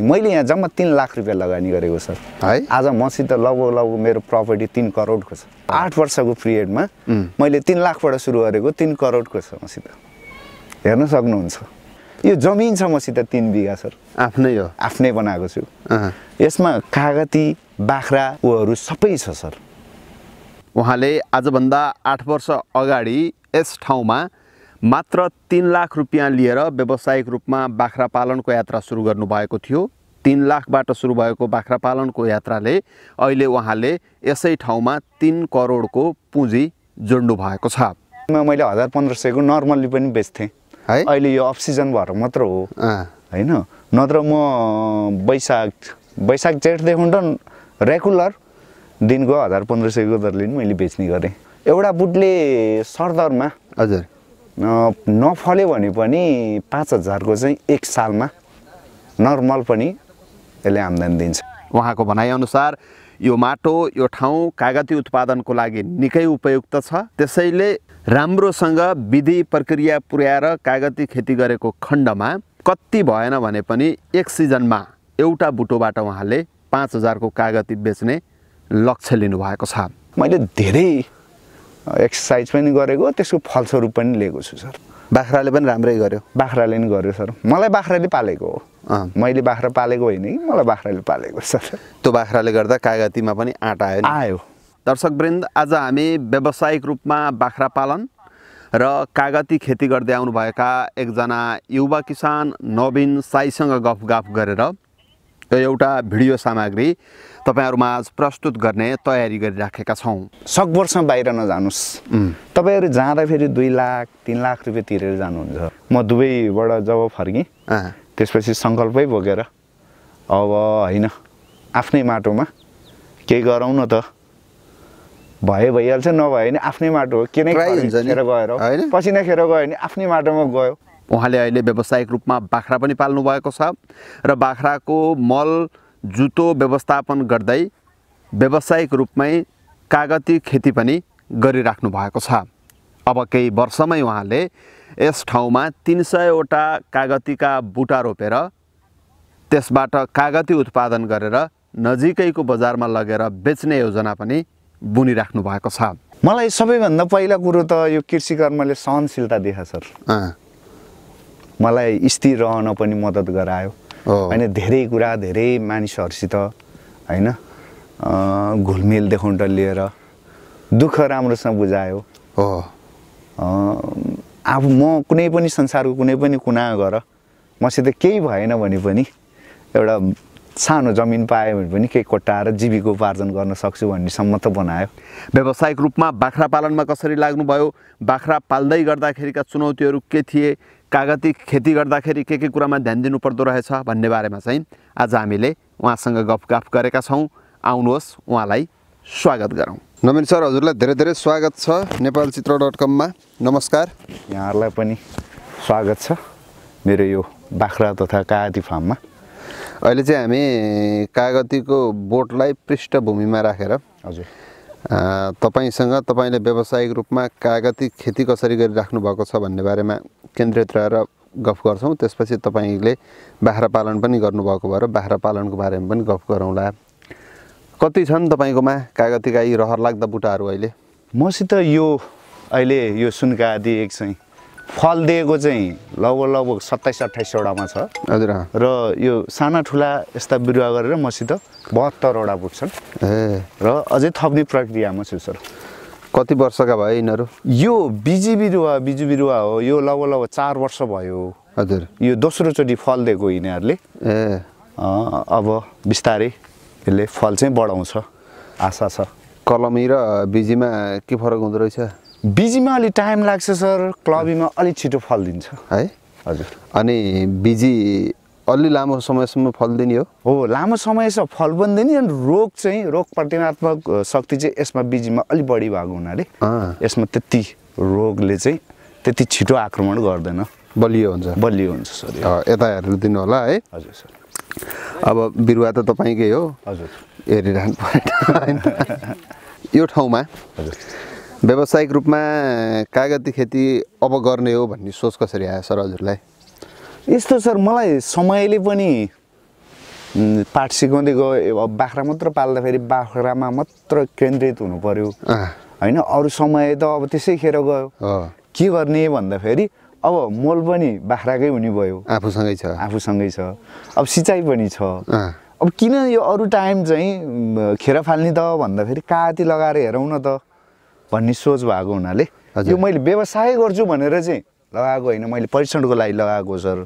मैले यहाँ जम्मा तिन लाख रुपियाँ लगानी गरेको सर। है? आज मसित लगभग लगभग मेरो प्रपर्टी तिन करोडको छ। आठ वर्षको पिरियडमा मैले तिन लाखबाट सुरु गरेको तिन करोडको छ मसित। हेर्न सक्नुहुन्छ। यो जमिन छ मसित तिन बिघा सर। आफ्नै हो। आफ्नै बनाएको छु। यसमा कागती बाख्रा ऊहरू सबै छ सर। उहाँले आजभन्दा आठ वर्ष अगाडि यस ठाउँमा मात्र तिन लाख रुपियाँ लिएर व्यावसायिक रूपमा बाख्रा पालनको यात्रा सुरु गर्नुभएको थियो। तिन लाखबाट सुरु भएको बाख्रा पालनको यात्राले अहिले उहाँले यसै ठाउँमा तिन करोडको पुँजी जोड्नु भएको छ। मा मैले हजार पन्ध्र सयको नर्मल्ली पनि बेच्थेँ। है? अहिले यो अफ सिजन भएर मात्र हो। होइन? नत्र म वैशाख वैशाख जेठदेखि रेगुलर दिनको हजार पन्ध्र सयको दरले नि मैले बेच्ने गरेँ। एउटा बुटले सरदरमा हजुर। नफल्यो भने पनि पाँच हजारको चाहिँ एक सालमा नर्मल पनि यसले आम्दानी दिन्छ। उहाँको भनाइअनुसार यो माटो यो ठाउँ कागती उत्पादनको लागि निकै उपयुक्त छ। त्यसैले राम्रोसँग विधि प्रक्रिया पुर्याएर कागती खेती गरेको खण्डमा कति भएन भने पनि एक सिजनमा एउटा बुटोबाट उहाँले पाँच हजारको कागती बेच्ने लक्ष्य लिनुभएको छ। मैले धेरै एक्सर्साइज पनि गरेको त्यसको फलस्वरूप पनि लिएको छु सर। बाख्राले पनि राम्रै गर्यो? बाख्राले नि गर्यो सर। मलाई बाख्राले पालेको हो। मैले बाख्रा पालेको होइन कि? मलाई बाख्राले पालेको सर। त्यो बाख्राले गर्दा कागतीमा पनि आँट आयो नि? आयो। दर्शकवृन्द आज हामी व्यावसायिक रूपमा बाख्रा पालन र कागती खेती गर्दै आउनुभएका एकजना युवा किसान नवीन साईसँग गफगाफ गरेर एउटा भिडियो सामग्री तपाईँहरूमाझ प्रस्तुत गर्ने तयारी गरिराखेका छौँ। सकभरसँग बाहिर नजानुहोस्। तपाईँहरू जाँदाखेरि दुई लाख तिन लाख रुपियाँ तिरेर जानुहुन्छ। म दुबईबाट जब फर्केँ त्यसपछि सङ्कल्पै बोकेर अब होइन आफ्नै माटोमा केही गरौँ न त? भयो भइहाल्छ नभए नि आफ्नै माटो हो। के नै गएर। होइन? पसिना खेर गयो भने आफ्नै माटोमा गयो। उहाँले अहिले व्यावसायिक रूपमा बाख्रा पनि पाल्नु भएको छ र बाख्राको मल जुतो व्यवस्थापन गर्दै व्यावसायिक रूपमै कागती खेती पनि गरिराख्नु भएको छ। अब केही वर्षमै उहाँले यस ठाउँमा तिन सयवटा कागतीका बुटा रोपेर त्यसबाट कागती उत्पादन गरेर नजिकैको बजारमा लगेर बेच्ने योजना पनि बुनिराख्नु भएको छ। मलाई सबैभन्दा पहिला कुरो त यो कृषि कर्मले सहनशीलता देखा सर। मलाई स्थिर रहन पनि मद्दत गरायो। होइन धेरै कुरा धेरै मानिसहरूसित होइन घुलमिल देखाउन लिएर दुःख राम्रोसँग बुझायो। हो। अब म कुनै पनि संसारको कुनै पनि कुना गएर मसित केही भएन भने पनि एउटा सानो जमिन पायो भने पनि केही कोट्टाएर जीविकोपार्जन गर्न सक्छु भन्नेसम्म त बनायो। व्यावसायिक रूपमा बाख्रा पालनमा कसरी लाग्नुभयो? बाख्रा पाल्दै गर्दाखेरिका चुनौतीहरू के थिए? कागती खेती गर्दाखेरि के के कुरामा ध्यान दिनुपर्दो रहेछ भन्ने बारेमा चाहिँ आज हामीले उहाँसँग गफगाफ गरेका छौँ। आउनुहोस् उहाँलाई स्वागत गरौँ। नवीन सर हजुरलाई धेरै धेरै स्वागत छ नेपाल चित्र डट कममा। नमस्कार। यहाँहरूलाई पनि स्वागत छ मेरो यो बाख्रा तथा कागती फार्ममा। अहिले चाहिँ हामी कागतीको बोटलाई पृष्ठभूमिमा राखेर हजुर। तपाईँसँग तपाईँले व्यावसायिक रूपमा कागती खेती कसरी गरिराख्नु भएको छ भन्ने बारेमा केन्द्रित रहेर गफ गर्छौँ। त्यसपछि तपाईँले बाख्रा पालन पनि गर्नुभएको भएर बाख्रा पालनको बारेमा पनि गफ गरौँला। कति छन् तपाईँकोमा कागतीका यी रहर लाग्दा बुटाहरू अहिले? मसित यो अहिले यो सुनका आदि एक चाहिँ फल दिएको चाहिँ लगभग लगभग सत्ताइस अट्ठाइसवटामा छ। हजुर। र यो साना ठुला यस्ता बिरुवा गरेर मसित बहत्तरवटा पुग्छन् ए। र अझै थप्ने प्रक्रियामा छु सर। कति वर्षका भयो यिनीहरू? यो बिजी बिरुवा बिजु बिरुवा हो। यो लगभग लगभग चार वर्ष भयो। हजुर। यो दोस्रोचोटि फल दिएको यिनीहरूले। ए। अब बिस्तारै यसले फल चाहिँ बढाउँछ। आशा छ। कलमी र बिजीमा के फरक हुँदो रहेछ? बिजीमा अलिक टाइम लाग्छ सर। क्लबीमा अलिक छिटो फल दिन्छ है? हजुर। अनि बिजी अलि लामो समयसम्म फल दिने हो हो लामो समयसम्म फल पनि दिने अनि रोग चाहिँ रोग प्रतिमात्मक अ, शक्ति चाहिँ यसमा बिजीमा अलिक बढी भएको हुनाले। यसमा त्यति रोगले चाहिँ त्यति छिटो आक्रमण गर्दैन। बलियो हुन्छ। बलियो हुन्छ सर। यता हेरेर दिनु होला है। हजुर सर। अब बिरुवा त तपाईँकै हो। हजुर। हेरिरहनु पर्यो। होइन? यो ठाउँमा हजुर। व्यावसायिक रूपमा कागती खेती अब गर्ने हो भन्ने सोच कसरी आयो सर हजुरलाई? यस्तो सर मलाई समयले पनि पाठ सिकाउँदै गयो अब बाख्रा मात्र पाल्दाखेरि बाख्रामा मात्र केन्द्रित हुनु पर्यो। होइन अरू समय त अब त्यसै खेर गयो। के गर्ने भन्दाखेरि अब मोल पनि बाख्राकै हुने भयो। आफूसँगै छ। आफूसँगै छ। अब सिँचाइ पनि छ। अब किन यो अरू टाइम चाहिँ खेर फाल्ने त भन्दाखेरि काती लगाएर हेरौँ न त। भन्ने सोच भएको हुनाले। यो मैले व्यवसाय गर्छु भनेर चाहिँ लगाएको होइन मैले परीक्षणको लागि लगाएको सर।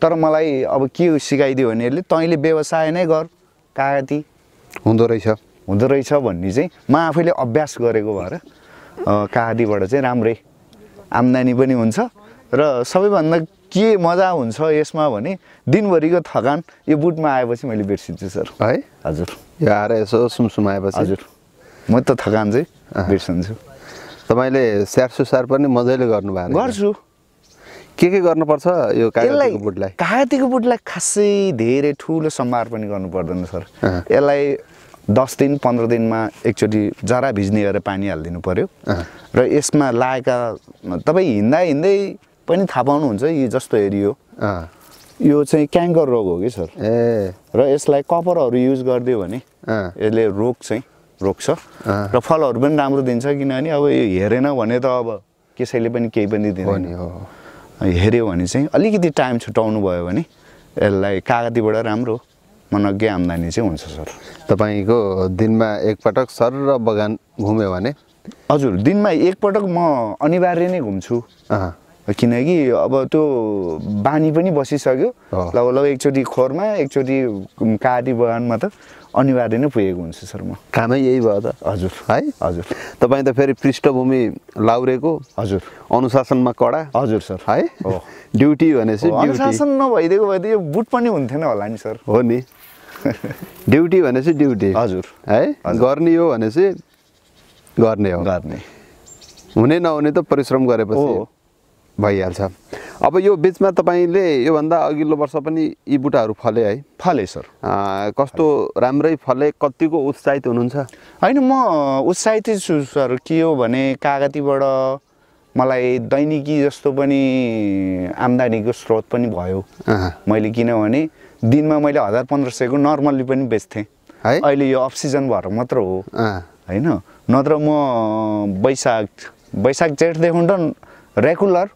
तर मलाई अब के सिकाइदियो भने यसले तैँले व्यवसाय नै गर कागती। हुँदो रहेछ। हुँदो रहेछ भन्ने चाहिँ म आफैले अभ्यास गरेको भएर कागतीबाट चाहिँ राम्रै आम्दानी पनि हुन्छ। र सबैभन्दा के मजा हुन्छ यसमा भने दिनभरिको थकान यो बुटमा आएपछि मैले बिर्सिन्छु सर। है? हजुर। यो आएर यसो सुमसुमाएपछि हजुर। म त थकान चाहिँ। बिर्सन्छु। तपाईँले स्याहार सुसार पनि मजाले गर्नुभएको। गर्छु। के के गर्नुपर्छ यो कागतीको बुटलाई? कागतीको बुटलाई खासै धेरै ठुलो सम्हार पनि गर्नु पर्दैन सर। यसलाई दस दिन पन्ध्र दिनमा एकचोटि जरा भिज्ने गरेर पानी हालिदिनु पर्यो। अँ। र यसमा लागेका तपाईँ हिँड्दा हिँड्दै पनि थाहा पाउनुहुन्छ यी जस्तो हेरियो यो चाहिँ क्याङ्कर रोग हो कि सर? ए। र यसलाई कपरहरू युज गरिदियो भने यसले रोग चाहिँ रोक्छ। र फलहरू पनि राम्रो दिन्छ किनभने अब यो हेरेन भने त अब कसैले पनि केही पनि दिँदैन। हेऱ्यो भने चाहिँ अलिकति टाइम छुट्याउनु भयो भने यसलाई कागतीबाट राम्रो मनज्ञ आम्दानी चाहिँ हुन्छ सर। तपाईँको दिनमा एकपटक सर र बगान घुम्यो भने? हजुर दिनमा एकपटक म अनिवार्य नै घुम्छु। किनकि अब त्यो बानी पनि बसिसक्यो। लगभग एकचोटि खोरमा एकचोटि काटी बगानमा त। अनिवार्य नै पुगेको हुन्छु सर म। कामै यही भयो त। हजुर। है? हजुर। तपाईँ त फेरि पृष्ठभूमि लाउरेको हजुर। अनुशासनमा कडा। हजुर सर। है? हो। ड्युटी भनेपछि अनुशासन नभइदिएको भए त यो बुट पनि हुन्थेन होला नि सर। हो नि। ड्युटी भनेपछि ड्युटी। हजुर। है। गर्ने हो भनेपछि गर्ने हो। गर्ने। हुने नहुने त परिश्रम गरेपछि हो। भइहाल्छ। अब यो बिचमा तपाईँले योभन्दा अघिल्लो वर्ष पनि यी बुट्टाहरू फले है? फले सर। आ, कस्तो राम्रै फले? कतिको उत्साहित हुनुहुन्छ? होइन म उत्साहित छु सर। के हो भने कागतीबाट मलाई दैनिकी जस्तो पनि आम्दानीको स्रोत पनि भयो। मैले किनभने दिनमा मैले हजार पन्ध्र सयको नर्मल्ली पनि बेच्थेँ। है? अहिले यो अफ सिजन भएर मात्र हो। होइन? नत्र म वैशाख वैशाख जेठदेखि रेगुलर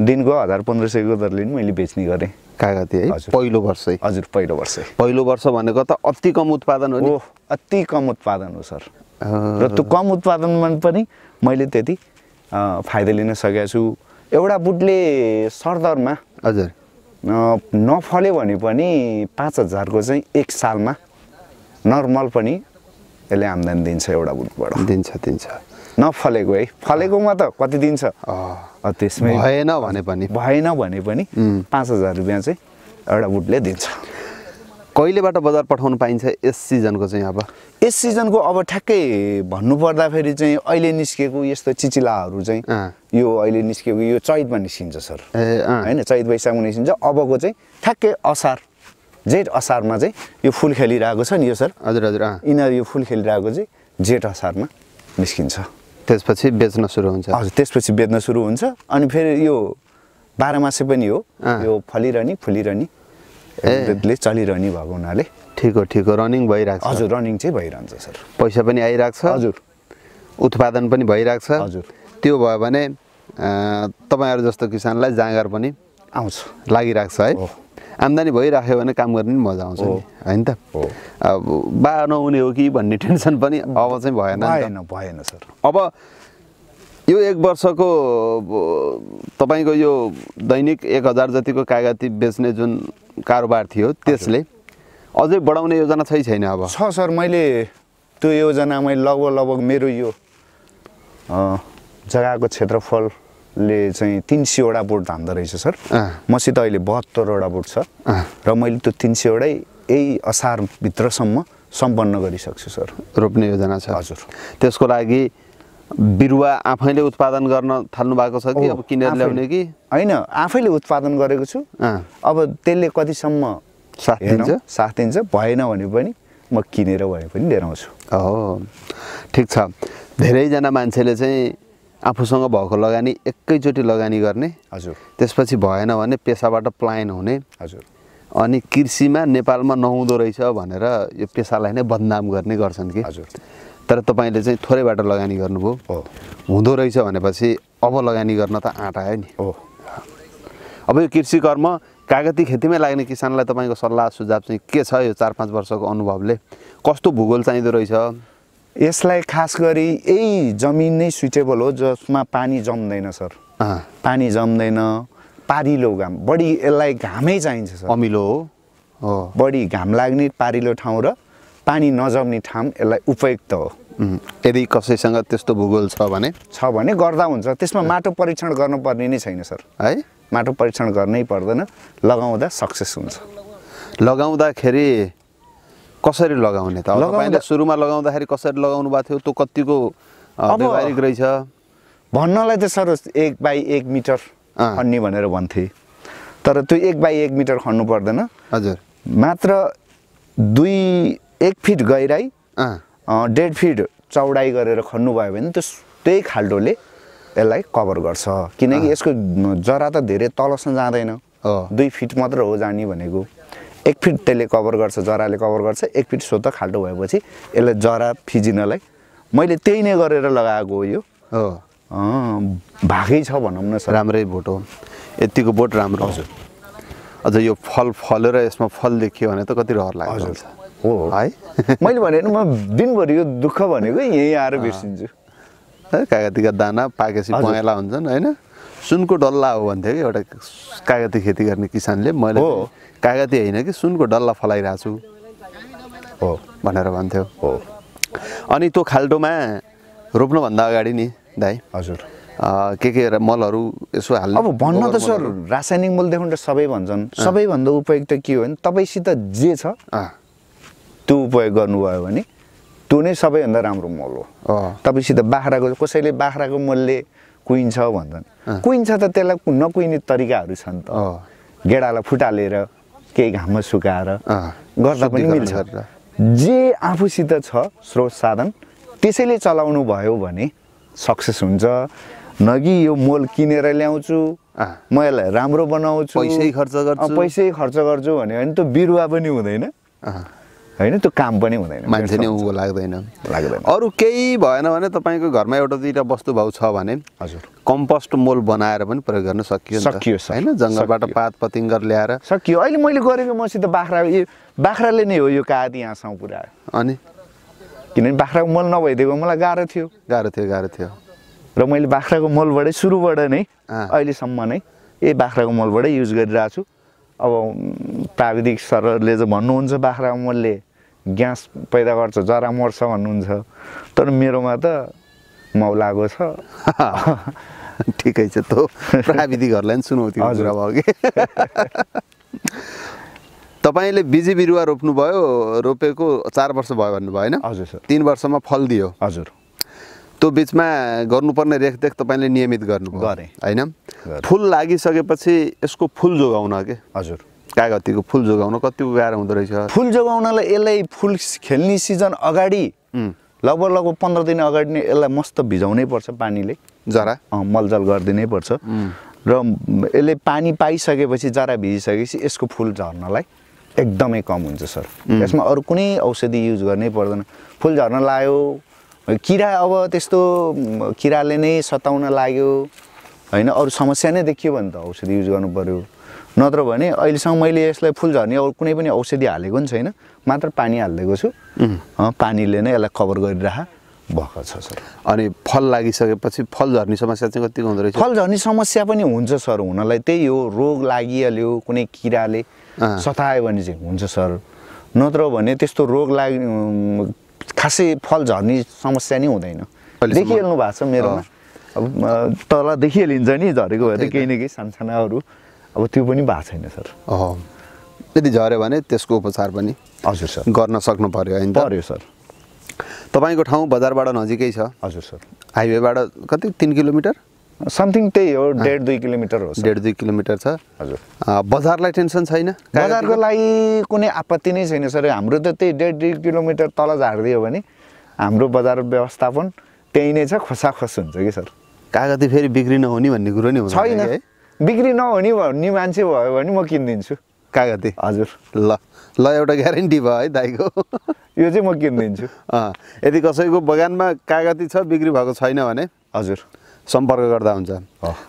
दिनको हजार पन्ध्र सयको दरले नि मैले बेच्ने गरेँ। कागती है। पहिलो वर्षै हजुर पहिलो वर्ष पहिलो वर्ष भनेको त अति कम उत्पादन हो नि? अति कम उत्पादन हो सर। र त्यो कम उत्पादनमा पनि मैले त्यति फाइदा लिन सकेको छु। एउटा बुटले सरदरमा हजुर। नफल्यो भने पनि पाँच हजारको चाहिँ एक सालमा नर्मल पनि यसले आम्दानी दिन्छ एउटा बुटबाट। दिन्छ दिन्छ। नफलेको है। फलेकोमा त कति दिन्छ अँ, अँ, त्यसमै भएन भने पनि। भएन भने पनि. पाँच हजार रुपियाँ चाहिँ एउटा बुटले दिन्छ। कहिलेबाट बजार पठाउनु पाइन्छ यस सिजनको चाहिँ अब? यस सिजनको अब ठ्याक्कै भन्नुपर्दाखेरि चाहिँ अहिले निस्केको यस्तो चिचिलाहरू चाहिँ। यो अहिले निस्केको यो चैतमा निस्किन्छ सर। होइन चैत वैशाखमा निस्किन्छ। अबको चाहिँ ठ्याक्कै असार जेठ असारमा चाहिँ यो फुल खेलिरहेको छ नि यो सर। हजुर हजुर यिनीहरू यो फुल खेलिरहेको चाहिँ जेठ असारमा निस्किन्छ। त्यसपछि बेच्न सुरु हुन्छ। हजुर त्यसपछि बेच्न सुरु हुन्छ। अनि फेरि यो बाह्र मासे पनि हो। यो फलिरहने फुलिरहने। त्यसले चलिरहने भएको हुनाले। ठिक हो ठिक हो रनिङ भइरहेको छ। हजुर रनिङ चाहिँ भइरहन्छ सर। पैसा पनि आइरहेको छ। हजुर। उत्पादन पनि भइरहेको छ। हजुर। त्यो भयो भने तपाईँहरू जस्तो किसानलाई जाँगर पनि आउँछ। लागिरहेको छ हो। आम्दानी भइराख्यो भने काम गर्ने पनि मजा आउँछ। नि होइन त। अब बा नहुने हो कि भन्ने टेन्सन पनि अब चाहिँ भएन। भएन भएन सर अब यो एक वर्षको तपाईँको यो दैनिक एक हजार जतिको कागती बेच्ने जुन कारोबार थियो त्यसले अझै बढाउने योजना छै छैन अब छ सर मैले त्यो योजना मैले लगभग लगभग मेरो यो जग्गाको क्षेत्रफलले चाहिँ तिन सयवटा बोट धान्दो रहेछ सर। मसित अहिले बहत्तरवटा बोट छ। र मैले त्यो तिन सयवटै यही असारभित्रसम्म सम्पन्न गरिसक्छु सर। रोप्ने योजना छ। हजुर। त्यसको लागि बिरुवा आफैले उत्पादन गर्न थाल्नु भएको छ कि अब किनेर। ल्याउने कि? होइन आफैले उत्पादन गरेको छु। अब त्यसले कतिसम्म साथ दिन्छ? साथ दिन्छ भएन भने पनि म किनेर भए पनि लिएर आउँछु। हो ठिक छ। धेरैजना मान्छेले चाहिँ आफूसँग भएको लगानी एकैचोटि लगानी गर्ने। हजुर। त्यसपछि भएन भने पेसाबाट पलायन हुने। हजुर। अनि कृषिमा नेपालमा नहुँदो रहेछ भनेर यो पेसालाई नै बदनाम गर्ने गर्छन् कि। हजुर। तर तपाईँले चाहिँ थोरैबाट लगानी गर्नुभयो। हो। हुँदो रहेछ भनेपछि अब लगानी गर्न त आँट आयो नि। हो। अब यो कृषि कर्म कागती खेतीमै लाग्ने किसानलाई तपाईँको सल्लाह सुझाव चाहिँ के छ यो चार पाँच वर्षको अनुभवले? कस्तो भूगोल चाहिँदो रहेछ? यसलाई खास गरी यही जमिन नै सुइटेबल हो जसमा पानी जम्दैन सर। पानी जम्दैन पारिलो घाम बढी यसलाई घामै चाहिन्छ सर। अमिलो हो। बढी घाम लाग्ने पारिलो ठाउँ र पानी नजम्ने ठाउँ यसलाई उपयुक्त हो। यदि कसैसँग त्यस्तो भूगोल छ भने? छ भने गर्दा हुन्छ। त्यसमा माटो परीक्षण गर्नुपर्ने नै छैन सर। है? माटो परीक्षण गर्नै पर्दैन। लगाउँदा सक्सेस हुन्छ। लगाउँदाखेरि कसरी लगाउने त? तपाईँले सुरुमा लगाउँदाखेरि कसरी लगाउनु भएको थियो? त्यो कतिको व्यवहारिक रहेछ? भन्नलाई त सर एक बाई एक मिटर। खन्ने भनेर भन्थे। तर त्यो एक बाई एक मिटर खन्नु पर्दैन। हजुर। मात्र दुई एक फिट गहिराई डेढ फिट चौडाइ गरेर खन्नुभयो भने त्यस त्यही खाल्डोले यसलाई कभर गर्छ। किनकि यसको जरा त धेरै तलसम्म जाँदैन। दुई फिट मात्र हो जाने भनेको। एक फिट त्यसले कभर गर्छ जराले कभर गर्छ एक फिट सोत खाल्डो भएपछि यसलाई जरा फिजिनलाई। मैले त्यही नै गरेर लगाएको हो यो। भागै छ भनौँ न सर। राम्रै बोट हो। यतिको बोट राम्रो हजुर। अझ यो फल फलेर यसमा फल देखियो भने त कति रहर लाग्छ। हजुर। हो हो। मैले भने नि, म दिनभरि यो दुःख भनेको यहीँ आएर बिर्सिन्छु। है, कागतीका दाना पाकेपछि। पहेँला हुन्छन् होइन? सुनको डल्ला हो भन्थ्यो कि एउटा कागती खेती गर्ने किसानले। मैले कागती होइन कि? सुनको डल्ला फलाइरहेको छु। हो भनेर भन्थ्यो। हो। अनि त्यो खाल्टोमा रोप्नुभन्दा अगाडि नि दाइ हजुर। के के मलहरू यसो हाल्ने अब भन्न त सर? रासायनिक मलदेखि त सबै भन्छन्। सबैभन्दा उपयुक्त के हो भने तपाईँसित जे छ अँ, त्यो उपयोग गर्नुभयो भने त्यो नै सबैभन्दा राम्रो मल हो। अँ, तपाईँसित बाख्राको कसैले बाख्राको मलले कुहिन्छ भन्छन्। कुहिन्छ त त्यसलाई नकुहिने तरिकाहरू छन् त। गेडालाई फुटालेर केही घाममा सुकाएर गर्दा पनि मिल्छ। जे आफूसित छ स्रोत साधन त्यसैले चलाउनु भयो भने सक्सेस हुन्छ न कि यो मोल किनेर ल्याउँछु। म यसलाई राम्रो बनाउँछु पैसै खर्च गर्छु। पैसै खर्च गर्छु भन्यो भने त्यो बिरुवा पनि हुँदैन होइन त्यो काम पनि हुँदैन। मान्छे नै। उँभो लाग्दैन। लाग्दैन। अरू केही भएन भने तपाईँको घरमा एउटा दुईवटा वस्तु भाउ छ भने हजुर। कम्पोस्ट मोल बनाएर पनि प्रयोग गर्न सकियो। सकियो। होइन जङ्गलबाट। पात पतिङ्गर ल्याएर। सकियो। अहिले मैले गरेको मसित बाख्रा यो बाख्राले नै हो यो काँधी यहाँसम्म पुऱ्यायो। अनि? किनभने बाख्राको मल नभइदिएको मलाई गाह्रो थियो। गाह्रो थियो गाह्रो थियो। र मैले बाख्राको मलबाटै सुरुबाट नै। अहिलेसम्म नै ए बाख्राको मलबाटै युज गरिरहेको छु अब प्राविधिक सरहरूले चाहिँ भन्नुहुन्छ बाख्राको मलले। ग्यास पैदा गर्छ जरा मर्छ भन्नुहुन्छ। तर मेरोमा त मौलाको छ। ठिकै छ त्यो। प्राविधिकहरूलाई पनि सुनौती हजुर। भयो कि? तपाईँले बिजी बिरुवा रोप्नुभयो रोपेको चार वर्ष भयो भन्नुभयो होइन? हजुर सर। तिन वर्षमा फल दियो। हजुर। त्यो बिचमा गर्नुपर्ने रेखदेख तपाईँले नियमित गर्नुभयो। गरेँ। होइन। फुल लागिसकेपछि यसको फुल जोगाउन के? हजुर। कागतीको फुल जोगाउन कतिको गाह्रो हुँदो रहेछ। फुल जोगाउनलाई यसलाई फुल खेल्ने सिजन अगाडि लगभग लगभग पन्ध्र दिन अगाडि नै यसलाई मस्त भिजाउनै पर्छ पानीले। जरा। मलजल गरिदिनै पर्छ। र यसले पानी पाइसकेपछि जरा भिजिसकेपछि यसको फुल झर्नलाई एकदमै कम हुन्छ सर। यसमा अरू कुनै औषधि युज गर्नै पर्दैन। फुल झर्न लाग्यो। किरा अब त्यस्तो किराले नै सताउन लाग्यो। होइन अरू समस्या नै देखियो भने त औषधि युज गर्नु पऱ्यो नत्र भने अहिलेसम्म मैले यसलाई फुल झर्ने अरू कुनै पनि औषधि हालेको पनि छैन मात्र पानी हालिदिएको छु। पानीले नै यसलाई कभर गरिरह भएको छ सर। अनि फल लागिसकेपछि फल झर्ने समस्या चाहिँ कतिको हुँदो रहेछ? फल झर्ने समस्या पनि हुन्छ सर हुनलाई त्यही हो रोग लागिहाल्यो कुनै किराले। सतायो भने चाहिँ हुन्छ सर। नत्र भने त्यस्तो रोग लागि खासै फल झर्ने समस्या नै हुँदैन। देखिहाल्नु भएको छ मेरोमा। अब तल देखिहालिन्छ नि झरेको भए त। केही न केही सानसानाहरू अब त्यो पनि भएको छैन सर। अँ। यदि झऱ्यो भने त्यसको उपचार पनि हजुर सर। गर्न सक्नु पर्यो होइन त? पर्यो सर। तपाईँको ठाउँ बजारबाट नजिकै छ? हजुर सर। हाइवेबाट कति तिन किलोमिटर? समथिङ त्यही हो डेढ दुई किलोमिटर हो सर। डेढ दुई किलोमिटर छ। हजुर। बजारलाई टेन्सन छैन? बजारको लागि कुनै आपत्ति नै छैन सर। हाम्रो त त्यही डेढ दुई किलोमिटर तल झारिदियो भने हाम्रो बजार व्यवस्थापन त्यही नै छ खोसाखोस हुन्छ कि सर। कागती फेरि बिक्री नहुने भन्ने कुरो नि छैन। है? बिक्री नहुने भन्ने मान्छे भयो भने म किनिदिन्छु। कागती। हजुर। ल ल एउटा ग्यारेन्टी भयो है दाइको। यो चाहिँ म किनिदिन्छु। अँ, यदि कसैको बगानमा कागती छ बिक्री भएको छैन भने हजुर। सम्पर्क गर्दा हुन्छ।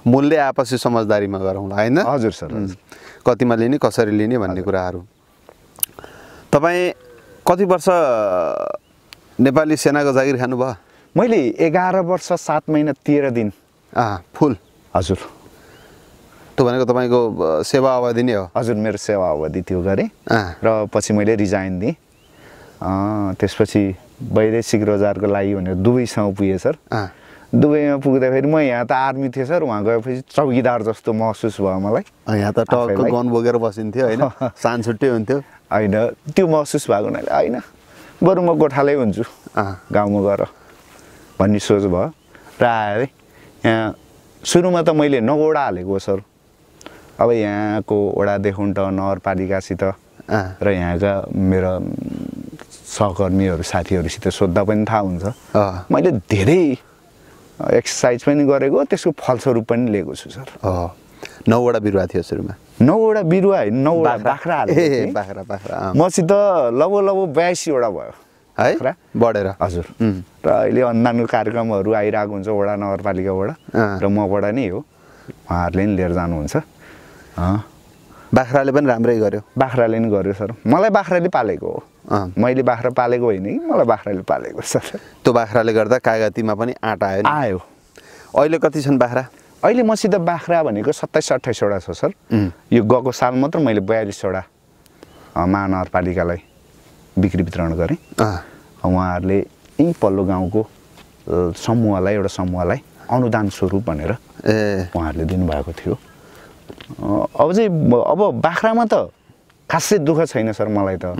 मूल्य आपसी समझदारीमा गरौँला होइन? हजुर सर कतिमा लिने कसरी लिने भन्ने कुराहरू। तपाईँ कति वर्ष नेपाली सेनाको जागिर खानुभयो? मैले एघार वर्ष सात महिना तेह्र दिन। अँ फुल। हजुर। त्यो भनेको तपाईँको सेवा अवधि नै हो? हजुर मेरो सेवा अवधि त्यो गरेँ र पछि मैले रिजाइन दिएँ। त्यसपछि वैदेशिक रोजगारको लागि भनेर दुबईसँग पुगेँ सर। दुबईमा पुग्दाखेरि म यहाँ त आर्मी थिएँ सर। उहाँ गएपछि चौकीदार जस्तो महसुस भयो मलाई। यहाँ त टक्क। गन बोकेर बसिन्थ्यो होइन? सान छुट्टै हुन्थ्यो। होइन त्यो महसुस भएको हुनाले होइन बरु म गोठालै हुन्छु गाउँमा गएर। भन्ने सोच भयो। र आएर यहाँ सुरुमा त मैले नगौडा हालेको सर। अब यहाँको ओडादेखि त नगरपालिकासित र यहाँका मेरा सहकर्मीहरू साथीहरूसित सोद्धा पनि थाहा हुन्छ। मैले धेरै एक्सर्साइज पनि गरेको त्यसको फलस्वरूप पनि लिएको छु सर। नौवटा बिरुवा थियो सुरुमा। नौवटा बिरुवा होइन नौवटा बाख्रा। बाख्रा बाख्रा। मसित लगभग लगभग बयासीवटा भयो। है? बढेर। हजुर। र अहिले अनुदानको कार्यक्रमहरू आइरहेको हुन्छ वडा नगरपालिकाबाट। र मबाट नै हो। उहाँहरूले नि लिएर जानुहुन्छ। बाख्राले पनि राम्रै गर्यो। बाख्राले नि गर्यो सर। मलाई बाख्राले पालेको हो। मैले बाख्रा पालेको होइन कि? मलाई बाख्राले पालेको सर। त्यो बाख्राले गर्दा कागतीमा पनि आँट आयो आयो। अहिले कति छन् बाख्रा? अहिले मसित बाख्रा भनेको सत्ताइस अट्ठाइसवटा छ सर। यो गएको साल मात्र मैले बयालिसवटा महानगरपालिकालाई बिक्री वितरण गरेँ। उहाँहरूले यहीँ पल्लो गाउँको समूहलाई एउटा समूहलाई अनुदान स्वरूप भनेर ए। उहाँहरूले दिनुभएको थियो। अब चाहिँ अब बाख्रामा त खासै दुःख छैन सर मलाई त।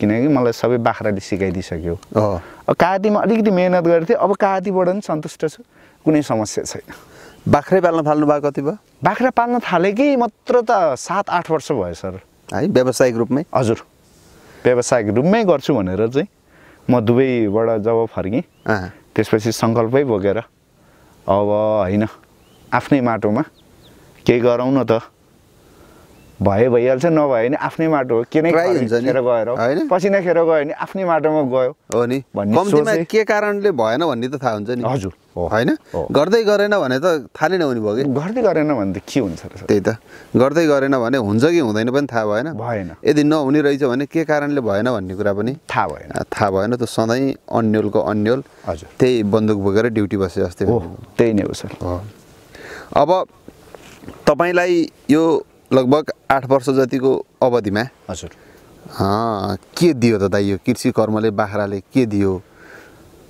किनकि मलाई सबै बाख्राले सिकाइदिइसक्यो। अब कातीमा अलिकति मिहिनेत गरेको थिएँ अब कातीबाट पनि सन्तुष्ट छु कुनै समस्या छैन। बाख्रै पाल्न थाल्नु भयो कति भयो? बाख्रा पाल्न थालेकै मात्र त सात आठ वर्ष भयो सर। है व्यावसायिक रूपमै? हजुर। व्यावसायिक रूपमै गर्छु भनेर चाहिँ म दुबईबाट जब फर्केँ त्यसपछि सङ्कल्पै बोकेर अब होइन आफ्नै माटोमा केही गरौँ न त। भए भइहाल्छ नभए नि आफ्नै माटो हो। के नै। Try खरे- गएर? पसिना खेर गयो भने आफ्नै माटोमा गयो। हो नि। कम्तीमा के कारणले भएन भन्ने त थाहा हुन्छ नि। हजुर होइन। गर्दै गरेन भने त थाहा नै नहुने भयो कि? गर्दै गरेन भने त के हुन्छ र? त्यही त। गर्दै गरेन भने हुन्छ कि हुँदैन पनि थाहा भएन। भएन। यदि नहुने रहेछ भने के कारणले भएन भन्ने कुरा पनि थाहा भएन। थाहा भएन त सधैँ अन्यलको अन्यल। हजुर। त्यही बन्दुक बोकेर ड्युटी बसे जस्तै हो त्यही नै हो सर। अब तपाईँलाई यो लगभग आठ वर्ष जतिको अवधिमा। हजुर। के दियो त दाइ यो कृषि कर्मले बाख्राले के दियो?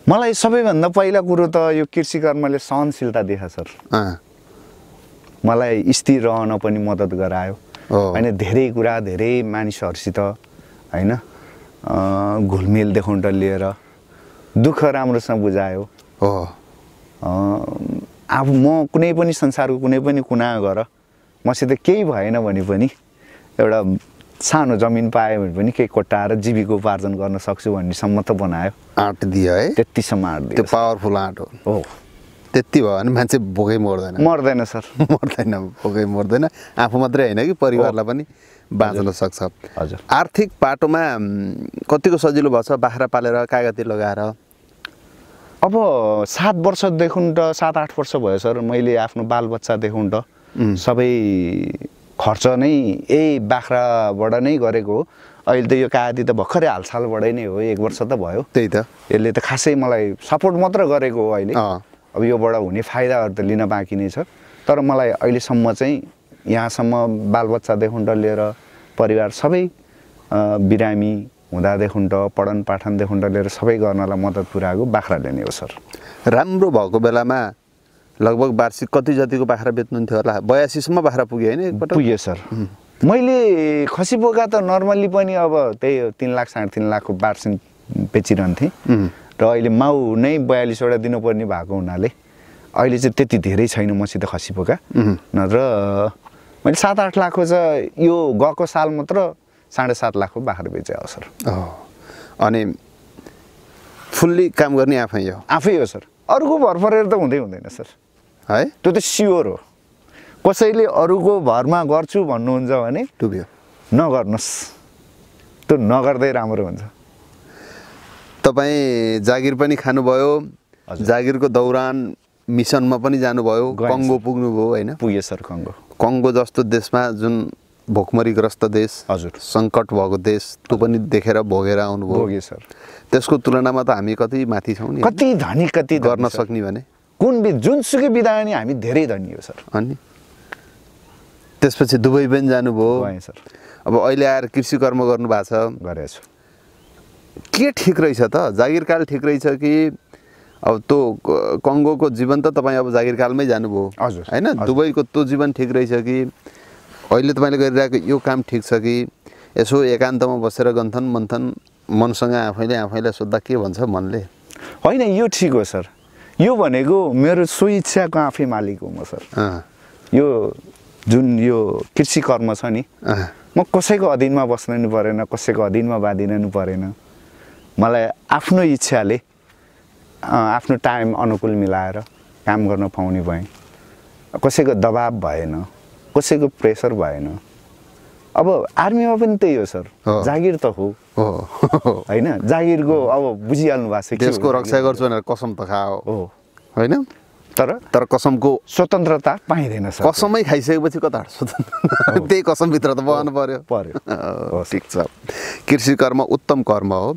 मलाई सबैभन्दा पहिला कुरो त यो कृषि कर्मले सहनशीलता देखा सर। मलाई स्थिर रहन पनि मद्दत गरायो। होइन धेरै कुरा धेरै मानिसहरूसित होइन घुलमिल देखाउन लिएर दुःख राम्रोसँग बुझायो। हो अब म कुनै पनि संसारको कुनै पनि कुना गएर मसित केही भएन भने पनि एउटा सानो जमिन पायो भने पनि केही कोट्टाएर जीविकोपार्जन गर्न सक्छु भन्नेसम्म त बनायो। आँट दियो है। त्यतिसम्म आँट दियो। पावरफुल आँट हो। त्यति भयो भने मान्छे भोकै मर्दैन। मर्दैन सर। मर्दैन भोकै मर्दैन। आफू मात्रै होइन कि परिवारलाई पनि बाँच्न सक्छ। हजुर। आर्थिक पाटोमा उम्, कतिको सजिलो भएको छ बाख्रा पालेर कागती लगाएर। अब सात वर्षदेखि त सात आठ वर्ष भयो सर। मैले आफ्नो बालबच्चादेखि त. सबै खर्च नै यही बाख्राबाट नै गरेको हो। अहिले त यो कागती त भर्खरै हालसालबाटै नै हो एक वर्ष त भयो। त्यही त। यसले त खासै मलाई सपोर्ट मात्र गरेको हो अहिले। अब योबाट हुने फाइदाहरू त लिन बाँकी नै छ। तर मलाई अहिलेसम्म चाहिँ यहाँसम्म बालबच्चादेखि लिएर परिवार सबै बिरामी हुँदादेखि त पठन पाठनदेखि लिएर सबै गर्नलाई मद्दत पुऱ्याएको बाख्राले नै हो सर। राम्रो भएको बेलामा लगभग वार्षिक कति जतिको बाख्रा बेच्नुहुन्थ्यो होला? बयासीसम्म बाख्रा पुग्यो होइन एकपटक? पुगेँ सर। मैले खसी बोका त नर्मल्ली पनि अब त्यही हो तिन लाख साढे तिन लाखको बार्सिन बेचिरहन्थेँ। र अहिले माउ नै बयालिसवटा दिनुपर्ने भएको हुनाले अहिले चाहिँ त्यति धेरै छैन मसित खसी बोका उम्, नत्र मैले सात आठ लाखको चाहिँ यो गएको साल मात्र साढे सात लाखको बाख्रा बेचे हो सर। अनि फुल्ली काम गर्ने आफै हो? आफै हो सर। अरूको भर परेर त हुँदै हुँदैन सर। है? त्यो त स्योर हो। कसैले अरूको भरमा गर्छु भन्नुहुन्छ भने डुब्यो। नगर्नुहोस्। त्यो नगर्दै राम्रो हुन्छ। तपाईँ जागिर पनि खानुभयो। जागिरको दौरान मिसनमा पनि जानुभयो कङ्गो। पुग्नुभयो होइन? पुगे सर कङ्गो। कङ्गो जस्तो देशमा जुन भोकमरीग्रस्त देश हजुर। सङ्कट भएको देश त्यो पनि देखेर भोगेर आउनुभयो। भोगे सर। त्यसको तुलनामा त हामी कति माथि छौँ नि? कति धनी कति गर्न। सक्ने भने। कुन वि जुनसुकै विधा नि हामी धेरै धनी हो सर अनि त्यसपछि दुबई पनि जानुभयो सर अब अहिले आएर कृषि कर्म गर्नु भएको छ। गरेको छु के ठिक रहेछ त? जागिरकाल ठिक रहेछ कि अब त्यो कङ्गोको जीवन त तपाईँ अब जागिरकालमै जानुभयो हजुर, होइन। दुबईको त्यो जीवन ठिक रहेछ कि अहिले तपाईँले गरिरहेको यो काम ठिक छ कि यसो एकान्तमा बसेर गन्थन मन्थन मनसँग आफैले आफैलाई सोद्धा के भन्छ मनले? होइन यो ठिक हो सर। यो भनेको मेरो स्वेच्छाको आफै मालिक हो म सर। यो जुन यो कृषि कर्म छ नि म कसैको अधीनमा बस्नु परेन कसैको अधीनमा बाँधिनु परेन। मलाई आफ्नो इच्छाले आफ्नो टाइम अनुकूल मिलाएर काम गर्न पाउने भएँ। कसैको दबाब भएन कसैको प्रेसर भएन अब आर्मीमा पनि त्यही हो सर। जागिर त हो। होइन? जागिरको अब बुझिहाल्नु भएको छ। रक्षा गर्छु भनेर कसम त खाओ। हो। होइन? तर? तर कसमको स्वतन्त्रता पाइँदैन सर। कसमै खाइसकेपछि कता स्वतन्त्र त्यही कसमभित्र त बगाउनु पर्यो। पर्यो। ठिक छ। कृषि कर्म उत्तम कर्म हो।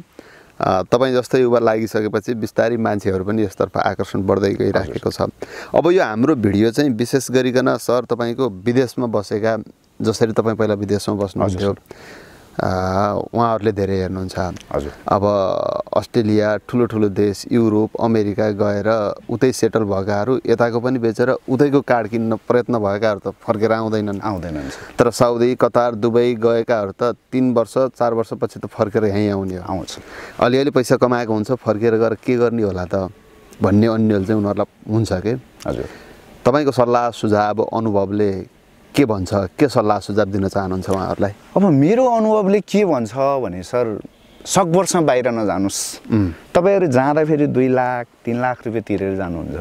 तपाईँ जस्तै युवा लागिसकेपछि बिस्तारै मान्छेहरू पनि यसतर्फ आकर्षण बढ्दै गइराखेको छ। अब यो हाम्रो भिडियो चाहिँ विशेष गरिकन सर तपाईँको विदेशमा बसेका जसरी तपाईँ पहिला विदेशमा बस्नुहुन्थ्यो उहाँहरूले धेरै हेर्नुहुन्छ। हजुर। अब अस्ट्रेलिया ठुलो ठुलो देश युरोप अमेरिका गएर उतै सेटल भएकाहरू यताको पनि बेचेर उतैको कार्ड किन्न प्रयत्न भएकाहरू त फर्केर आउँदैनन्। आउँदैन सर। तर साउदी कतार दुबई गएकाहरू त तिन वर्ष चार वर्षपछि त फर्केर यहीँ आउने हो। आउँछ। अलिअलि पैसा कमाएको हुन्छ फर्केर गएर के गर्ने होला त भन्ने अन्यल चाहिँ उनीहरूलाई हुन्छ कि? हजुर। तपाईँको सल्लाह सुझाव अनुभवले के भन्छ? के सल्लाह सुझाव दिन चाहनुहुन्छ उहाँहरूलाई? अब मेरो अनुभवले के भन्छ भने सर सकभरसँग बाहिर नजानुहोस् तपाईँहरू जाँदाखेरि दुई लाख तिन लाख रुपियाँ तिरेर जानुहुन्छ।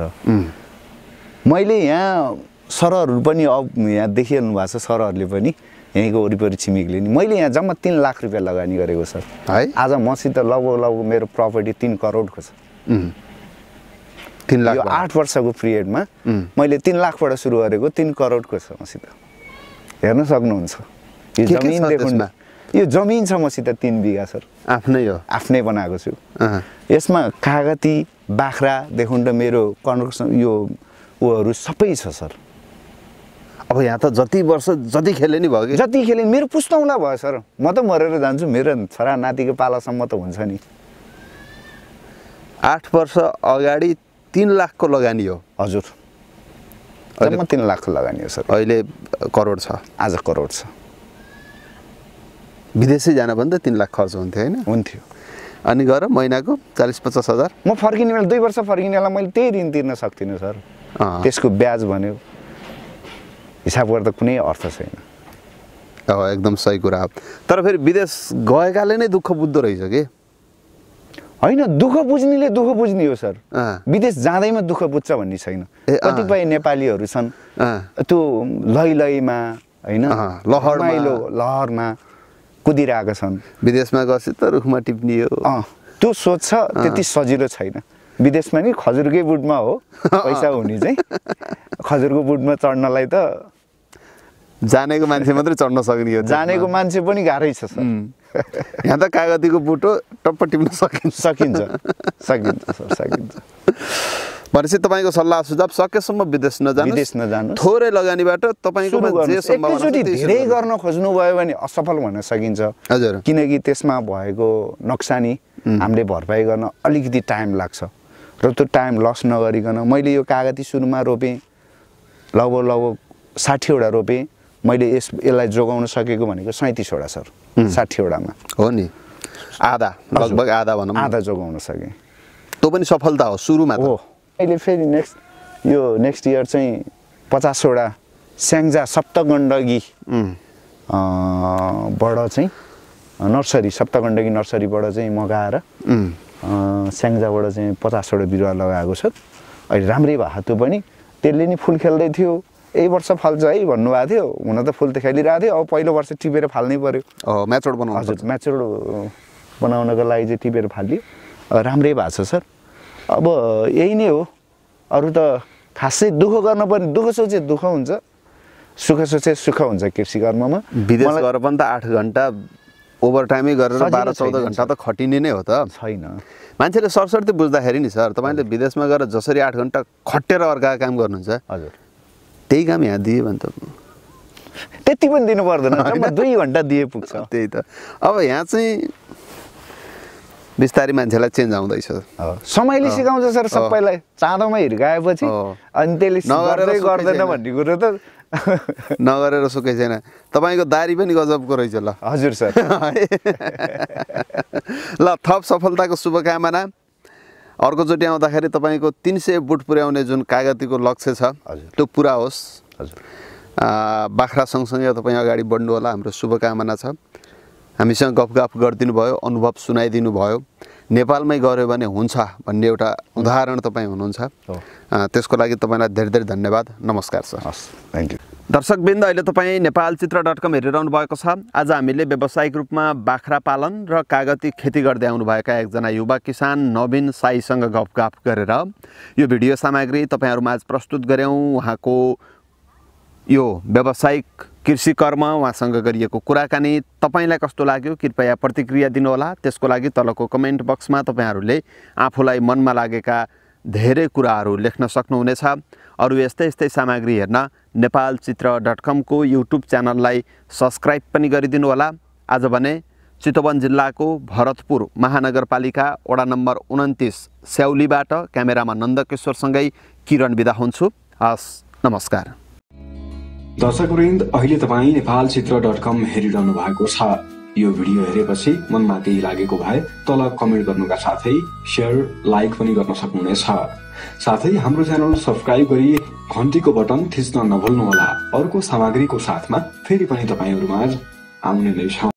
मैले यहाँ सरहरू पनि अब यहाँ देखिहाल्नु भएको छ सरहरूले पनि। यहीँको वरिपरि छिमेकीले नि। मैले यहाँ जम्मा तिन लाख रुपियाँ लगानी गरेको सर। है? आज मसित लगभग लगभग मेरो प्रपर्टी तिन करोडको छ। तिन लाख। आठ वर्षको पिरियडमा. मैले तिन लाखबाट सुरु गरेको तिन करोडको छ मसित। हेर्न सक्नुहुन्छ। यो जमिन देखुन्? यो जमिन छ मसित तिन बिघा सर आफ्नै हो। आफ्नै बनाएको छु। यसमा कागती बाख्रादेखि त मेरो कन्स्ट्रक्सन यो ऊहरू सबै छ सर। अब यहाँ त जति वर्ष जति खेले नि भयो कि? जति खेले मेरो पुस्तौँला भयो सर। म त मरेर जान्छु। मेरो छोरा नातिको पालासम्म त हुन्छ नि। आठ वर्ष अगाडि तिन लाखको लगानी हो। हजुर। जम्मा तिन लाखको लगानी हो सर अहिले करोड छ। आज करोड छ। विदेशै जान पनि त तिन लाख खर्च हुन्थ्यो होइन? हुन्थ्यो। अनि गएर महिनाको चालिस पचास हजार। म फर्किने बेला दुई वर्ष फर्किने बेला मैले त्यही ऋण तिर्न सक्दिनँ सर। त्यसको ब्याज भन्यो। हिसाब गर्दा कुनै अर्थ छैन। एकदम सही कुरा। हो तर फेरि विदेश गएकाले नै दुःख बुझ्दो रहेछ कि? होइन दुःख बुझ्नेले दुःख बुझ्ने हो सर। विदेश जाँदैमा दुःख बुझ्छ भन्ने छैन। कतिपय नेपालीहरू छन्। त्यो लै लैमा होइन अँ, लहरमा। कुदिरहेका छन्। विदेशमा गएपछि त रुखमा टिप्ने हो। त्यो सोच छ त्यति सजिलो छैन। विदेशमा नि खजुरकै बुटमा हो पैसा हुने चाहिँ। खजुरको बुटमा चढ्नलाई त जानेको मान्छे मात्रै चढ्न सक्ने हो। जानेको मान्छे पनि गाह्रै छ सर। यहाँ त कागतीको बुटो टप्प टिप्न सकिन्छ। सकिन्छ। सकिन्छ सर सकिन्छ। भनेपछि तपाईँको सल्लाह सुझाव सकेसम्म विदेश नजानु विदेश नजानुहोस्। थोरै लगानीबाट सुरु धेरै। गर्न खोज्नुभयो भने असफल भन्न सकिन्छ। हजुर। किनकि त्यसमा भएको नोक्सानी हामीले भरपाई गर्न अलिकति टाइम लाग्छ। र त्यो टाइम लस नगरिकन मैले यो कागती सुरुमा रोपेँ लगभग लगभग साठीवटा रोपेँ। मैले यस यसलाई जोगाउन सकेको भनेको सैँतिसवटा सर साठीवटामा। हो नि। आधा लगभग आधा भनौँ। आधा जोगाउन सकेँ। त्यो पनि सफलता हो सुरुमा हो। अहिले फेरि नेक्स्ट यो नेक्स्ट इयर चाहिँ पचासवटा स्याङ्जा सप्तगण्डकी बाट चाहिँ नर्सरी सप्तगण्डकी नर्सरीबाट चाहिँ मगाएर स्याङ्जाबाट चाहिँ पचासवटा बिरुवा लगाएको छ। अहिले राम्रै भएको त्यो पनि। त्यसले नि फुल खेल्दै थियो। यही वर्ष फल्छ है भन्नुभएको थियो। हुन त फुल त खेलिरहेको थियो। अब पहिलो वर्ष टिपेर फाल्नै पऱ्यो म्याचोड बनाउनु हजुर म्याचुर बनाउनको लागि चाहिँ टिपेर फालियो। अ, राम्रै भएको छ सर। अब यही नै हो। अरू त खासै दुःख गर्न पनि दुःख सोचे दुःख हुन्छ। सुख सोचे सुख हुन्छ कृषि कर्ममा। विदेश गएर पनि त आठ घन्टा ओभर टाइमै गरेर बाह्र चौध घन्टा त खटिने नै हो त। छैन। मान्छेले सरसर्ती बुझ्दाखेरि नि सर तपाईँले विदेशमा गएर जसरी आठ घन्टा खटेर अर्काको काम गर्नुहुन्छ। हजुर। त्यही काम यहाँ दियो भने त त्यति पनि दिनु पर्दैन दुई घन्टा दिए पुग्छ त्यही त अब यहाँ चाहिँ बिस्तारै मान्छेलाई चेन्ज आउँदैछ। समयले सिकाउँछ सर सबैलाई चाँदोमा हिर्काएपछि। अनि त्यसले नगरेर गर्दैन। भन्ने कुरो त नगरेर सुकै छैन तपाईँको दारी पनि गजबको रहेछ ल हजुर सर ल थप सफलताको शुभकामना अर्कोचोटि आउँदाखेरि तपाईँको तिन सय बुट पुर्याउने जुन कागतीको लक्ष्य छ। त्यो पुरा होस्। बाख्रा सँगसँगै तपाईँ अगाडि बढ्नु होला हाम्रो शुभकामना छ। हामीसँग गफगाफ गरिदिनु भयो अनुभव सुनाइदिनु भयो। नेपालमै गऱ्यो भने हुन्छ भन्ने एउटा उदाहरण तपाईँ हुनुहुन्छ। त्यसको लागि तपाईँलाई धेरै धेरै धन्यवाद। नमस्कार सर। हस् थ्याङ्क यू। दर्शकबिन्द अहिले तपाईँ नेपाल चित्र डट कम हेरिरहनु भएको छ। आज हामीले व्यावसायिक रूपमा बाख्रा पालन र कागती खेती गर्दै आउनुभएका एकजना युवा किसान नवीन साईसँग गफगाफ गरेर यो भिडियो सामग्री तपाईँहरूमा आज प्रस्तुत गऱ्यौँ। उहाँको यो व्यावसायिक कृषि कर्म उहाँसँग गरिएको कुराकानी तपाईँलाई कस्तो लाग्यो? कृपया प्रतिक्रिया दिनुहोला। त्यसको लागि तलको कमेन्ट बक्समा तपाईँहरूले आफूलाई मनमा लागेका धेरै कुराहरू लेख्न सक्नुहुनेछ। अरू यस्तै यस्तै सामग्री हेर्न नेपाल चित्र डट कमको युट्युब च्यानललाई सब्सक्राइब पनि गरिदिनु होला। आज भने चितवन जिल्लाको भरतपुर महानगरपालिका वडा नम्बर उन्तिस स्याउलीबाट क्यामेरामा नन्दकिशोरसँगै किरण बिदा हुन्छु। हस् नमस्कार। दर्शकवृन्द अहिले तपाईँ नेपाल चित्र डट कम हेरिरहनु भएको छ। यो भिडियो हेरेपछि मनमा केही लागेको भए तल कमेन्ट गर्नुका साथै सेयर लाइक पनि गर्न सक्नुहुनेछ। साथै हाम्रो च्यानल सब्सक्राइब गरी घन्टीको बटन थिच्न नभुल्नुहोला। अर्को सामग्रीको साथमा फेरि पनि तपाईँहरूमा आउने नै छौँ।